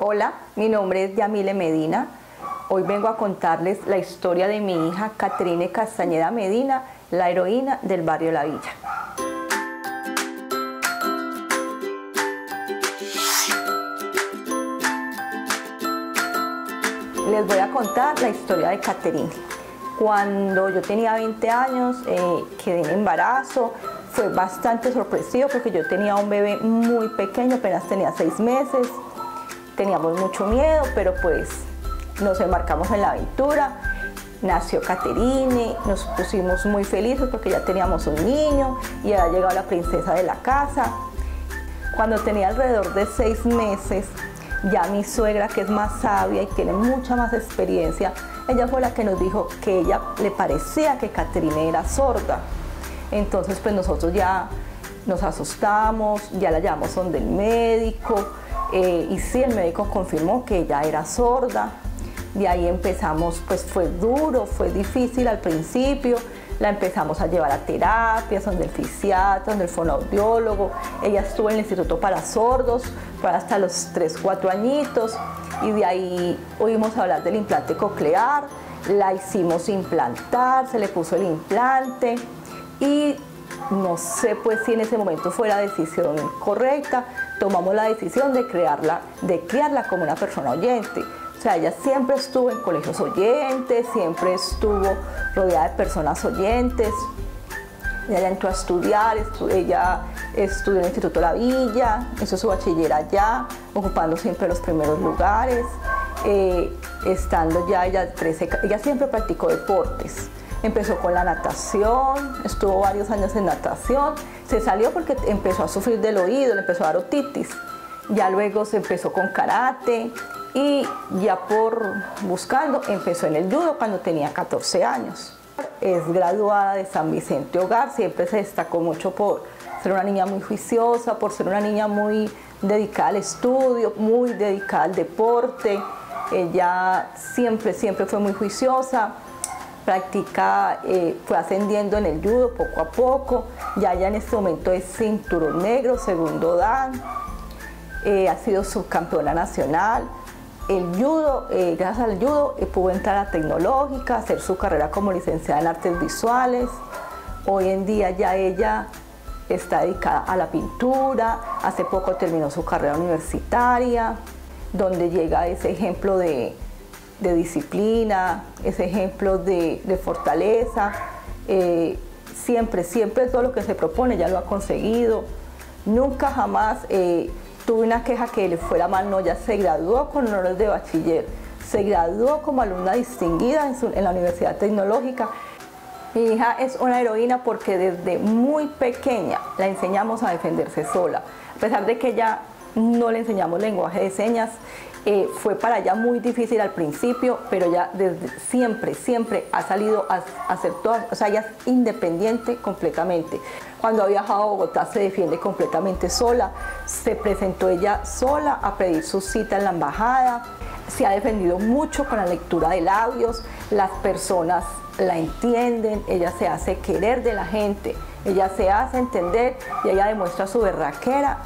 Hola, mi nombre es Yamile Medina. Hoy vengo a contarles la historia de mi hija Catrine Castañeda Medina, la heroína del barrio La Villa. Les voy a contar la historia de Caterine. Cuando yo tenía 20 años, eh, quedé en embarazo. Fue bastante sorpresivo porque yo tenía un bebé muy pequeño, apenas tenía 6 meses. Teníamos mucho miedo, pero pues nos embarcamos en la aventura. Nació Caterine, nos pusimos muy felices porque ya teníamos un niño y había llegado la princesa de la casa. Cuando tenía alrededor de 6 meses, ya mi suegra, que es más sabia y tiene mucha más experiencia, ella fue la que nos dijo que ella le parecía que Caterine era sorda. Entonces, pues nosotros ya nos asustamos, ya la llevamos donde el médico, eh, y sí, el médico confirmó que ella era sorda. De ahí empezamos, pues fue duro, fue difícil al principio, la empezamos a llevar a terapias, donde el fisiatra, donde el fonoaudiólogo. Ella estuvo en el Instituto para Sordos, fue hasta los 3, 4 añitos, y de ahí oímos hablar del implante coclear, la hicimos implantar, se le puso el implante, y no sé pues si en ese momento fue la decisión correcta, tomamos la decisión de crearla, de criarla como una persona oyente. O sea, ella siempre estuvo en colegios oyentes, siempre estuvo rodeada de personas oyentes. Ella entró a estudiar, ella estudió en el Instituto La Villa, hizo su bachiller allá, ocupando siempre los primeros lugares. Eh, estando ya ella 13, ella siempre practicó deportes. Empezó con la natación, estuvo varios años en natación, se salió porque empezó a sufrir del oído, le empezó a dar otitis. Ya luego se empezó con karate, y ya por buscando empezó en el judo cuando tenía 14 años. Es graduada de San Vicente Hogar, siempre se destacó mucho por ser una niña muy juiciosa, por ser una niña muy dedicada al estudio, muy dedicada al deporte. Ella siempre, siempre fue muy juiciosa, practica, eh, fue ascendiendo en el judo poco a poco, ya ya en este momento es cinturón negro, segundo dan, eh, ha sido subcampeona nacional, el judo, eh, gracias al judo, pudo entrar a tecnológica, hacer su carrera como licenciada en artes visuales. Hoy en día ya ella está dedicada a la pintura, hace poco terminó su carrera universitaria, donde llega ese ejemplo de, disciplina, ese ejemplo de, fortaleza. Eh, siempre, siempre todo lo que se propone ya lo ha conseguido. Nunca jamás tuve una queja que le fuera mal, no, ya se graduó con honores de bachiller, se graduó como alumna distinguida en, la Universidad Tecnológica. Mi hija es una heroína porque desde muy pequeña la enseñamos a defenderse sola. A pesar de que ella no le enseñamos lenguaje de señas, fue para ella muy difícil al principio, pero ya desde siempre, siempre ha salido a, hacer todas, o sea, ella es independiente completamente. Cuando ha viajado a Bogotá se defiende completamente sola, se presentó ella sola a pedir su cita en la embajada, se ha defendido mucho con la lectura de labios, las personas la entienden, ella se hace querer de la gente, ella se hace entender y ella demuestra su berraquera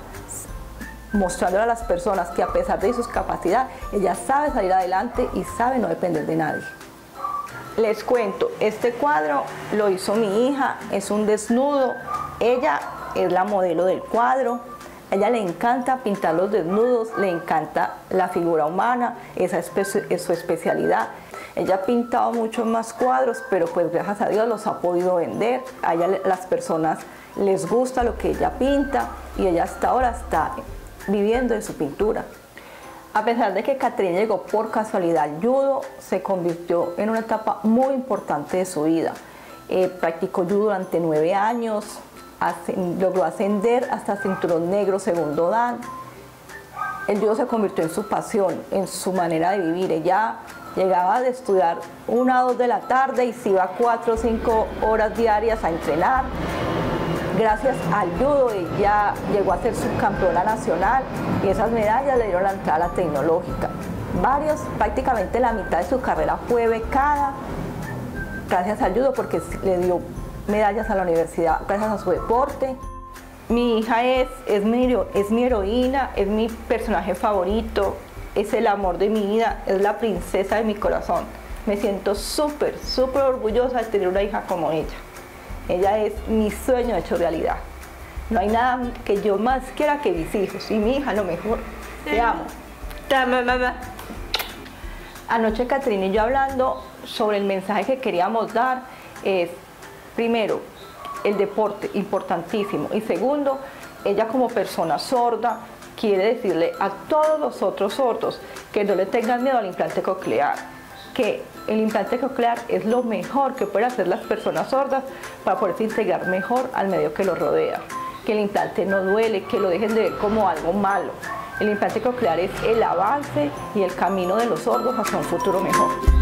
mostrándole a las personas que a pesar de sus capacidades, ella sabe salir adelante y sabe no depender de nadie. Les cuento, este cuadro lo hizo mi hija, es un desnudo, ella es la modelo del cuadro, ella le encanta pintar los desnudos, le encanta la figura humana, esa es, su especialidad. Ella ha pintado muchos más cuadros, pero pues gracias a Dios los ha podido vender. A las personas les gusta lo que ella pinta y ella hasta ahora está viviendo de su pintura. A pesar de que Catherine llegó por casualidad al judo, se convirtió en una etapa muy importante de su vida. Eh, practicó judo durante nueve años, logró ascender hasta cinturón negro segundo dan. El judo se convirtió en su pasión, en su manera de vivir. Ella llegaba de estudiar una o dos de la tarde y se iba cuatro o cinco horas diarias a entrenar gracias al judo ella llegó a ser subcampeona nacional y esas medallas le dieron la entrada a la tecnológica. Varios, prácticamente la mitad de su carrera fue becada gracias al judo porque le dio medallas a la universidad gracias a su deporte. Mi hija es, es, mi, es mi heroína, es mi personaje favorito. es el amor de mi vida, es la princesa de mi corazón. Me siento súper, súper orgullosa de tener una hija como ella. Ella es mi sueño hecho realidad. No hay nada que yo más quiera que mis hijos y mi hija lo mejor. Te amo. Te amo, mamá. Anoche Catrina y yo hablando sobre el mensaje que queríamos dar es, primero, el deporte, importantísimo. Y segundo, ella como persona sorda quiere decirle a todos los otros sordos que no le tengan miedo al implante coclear, que el implante coclear es lo mejor que pueden hacer las personas sordas para poderse integrar mejor al medio que los rodea, que el implante no duele, que lo dejen de ver como algo malo. El implante coclear es el avance y el camino de los sordos hacia un futuro mejor.